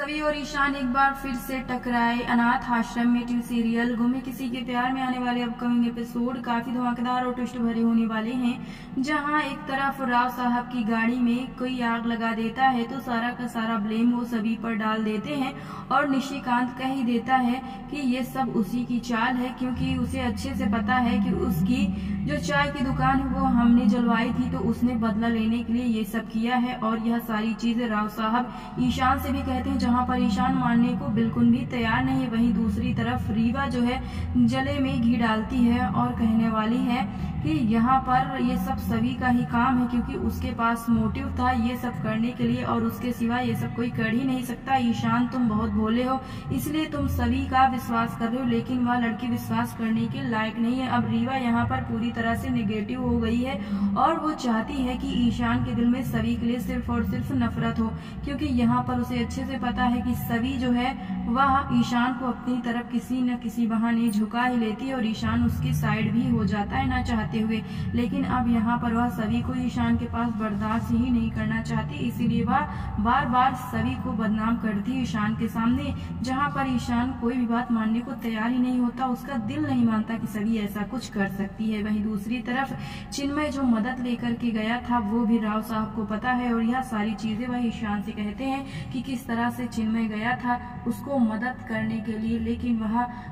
सभी और ईशान एक बार फिर से टकराए। अनाथ आश्रम में टीवी सीरियल, गुमे किसी के प्यार में आने वाले अपकमिंग एपिसोड काफ़ी धमाकेदार और ट्विस्ट भरे होने वाले हैं, जहाँ एक तरफ़ राव साहब की गाड़ी में कोई आग लगा देता है तो सारा का सारा ब्लेम वो सभी पर डाल देते हैं और निशिकांत कह ही देता है कि ये सब उसी की चाल है, क्योंकि उसे अच्छे से पता है कि उसकी जो चाय की दुकान है वो हमने जलवाई थी तो उसने बदला लेने के लिए ये सब किया है और यह सारी चीज़ें राव साहब ईशान से भी कहते हैं जहाँ पर ईशान मानने को बिल्कुल भी तैयार नहीं वहीं दूसरी तरफ़ रीवा जो है, जले में घी डालती है और कहने वाली है कि यहाँ पर ये सब सभी का ही काम है क्योंकि उसके पास मोटिव था ये सब करने के लिए और उसके सिवा ये सब कोई कर ही नहीं सकता। ईशान, तुम बहुत भोले हो, इसलिए तुम सभी का विश्वास कर रहे हो, लेकिन वह लड़की विश्वास करने के लायक नहीं है। अब रीवा यहाँ पर पूरी तरह से निगेटिव हो गई है और वो चाहती है कि ईशान के दिल में सभी के लिए सिर्फ़ और सिर्फ़ नफरत हो, क्योंकि यहाँ पर उसे अच्छे से पता है कि सभी जो है, वह ईशान को अपनी तरफ़ न किसी बहाने झुका ही लेती है और ईशान उसकी साइड भी हो जाता है ना चाहते हुए। लेकिन अब यहाँ पर वह सभी को ईशान के पास बर्दाश्त ही नहीं करना चाहती। इसीलिए वह बार बार सभी को बदनाम करती ईशान के सामने, जहाँ पर ईशान कोई भी बात मानने को तैयार ही नहीं होता। उसका दिल नहीं मानता कि सभी ऐसा कुछ कर सकती है। वहीं दूसरी तरफ़ चिन्मय जो मदद लेकर के गया था, वो भी राव साहब को पता है और यह सारी चीज़ें वह ईशान से कहते हैं कि किस तरह से चिन्मय गया था, उसको मदद करने के लिए। लेकिन वह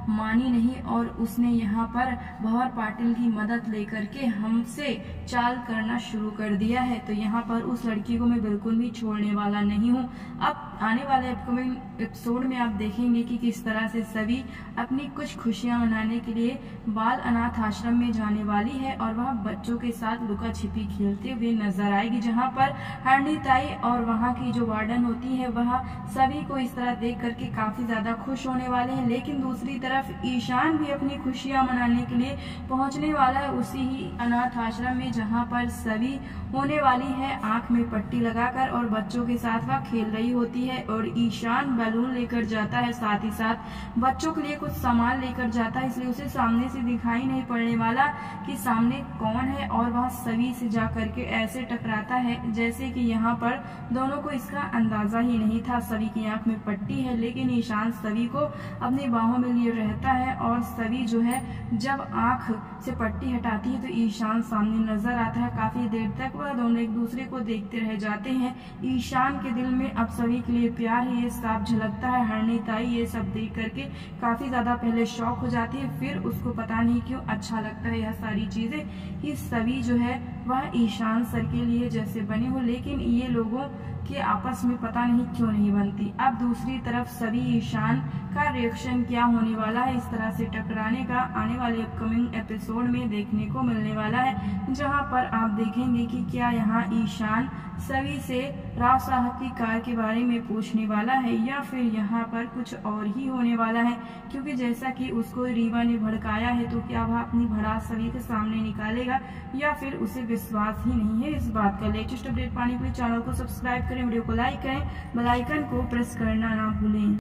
मानी नहीं और उसने यहाँ पर भवर पाटिल की मदद लेकर के हमसे चाल करना शुरू कर दिया है। तो यहाँ पर उस लड़की को मैं बिल्कुल भी छोड़ने वाला नहीं हूँ। अब आने वाले अपकमिंग एपिसोड में आप देखेंगे कि किस तरह से सभी अपनी कुछ खुशियाँ मनाने के लिए बाल अनाथ आश्रम में जाने वाली है और वह बच्चों के साथ लुका छिपी खेलते हुए नज़र आएगी, जहाँ पर हरणी ताई और वहाँ की जो वार्डन होती है, वह सभी को इस तरह देख करके काफ़ी ज़्यादा खुश होने वाले हैं। लेकिन दूसरी तरफ़ ईशान भी अपनी खुशियाँ मनाने के लिए पहुँचने वाला है उसी ही अनाथ आश्रम में, जहाँ पर सभी होने वाली है। आँख में पट्टी लगाकर और बच्चों के साथ वह खेल रही होती है। और ईशान बैलून लेकर जाता है, साथ ही साथ बच्चों के लिए कुछ सामान लेकर जाता है, इसलिए उसे सामने से दिखाई नहीं पड़ने वाला कि सामने कौन है और वह सभी से जा करके ऐसे टकराता है जैसे कि यहाँ पर दोनों को इसका अंदाज़ा ही नहीं था। सभी की आँख में पट्टी है, लेकिन ईशान सभी को अपनी बाहों में लिए रहता है और सभी जो है, जब आँख से पट्टी हटाती है तो ईशान सामने नज़र आता है। काफ़ी देर तक वह दोनों एक दूसरे को देखते रह जाते हैं। ईशान के दिल में अब सभी के लिए प्यार है, ये साफ़ झलकता है हरनी ताई, ये सब देख करके काफ़ी ज़्यादा पहले शौक हो जाती है, फिर उसको पता नहीं क्यों अच्छा लगता है, यह सारी चीज़ें कि सभी जो है, वह ईशान सर के लिए जैसे बने हो, लेकिन ये लोगों के आपस में पता नहीं क्यों नहीं बनती। अब दूसरी तरफ़ सभी ईशान का रिएक्शन क्या होने वाला है? इस तरह से टकराने का आने वाले अपकमिंग एपिसोड में देखने को मिलने वाला है, जहाँ पर आप देखेंगे कि क्या यहाँ ईशान सभी से राव साहब की कार के बारे में पूछने वाला है, या फिर यहाँ पर कुछ और ही होने वाला है। क्योंकि जैसा कि उसको रीवा ने भड़काया है तो क्या वह अपनी भड़ास सभी के सामने निकालेगा, या फिर उसे विश्वास ही नहीं है? इस बात का लेटेस्ट अपडेट पाने के लिए चैनल को सब्सक्राइब करें वीडियो को लाइक करें बेलाइकन को प्रेस करना ना भूलें।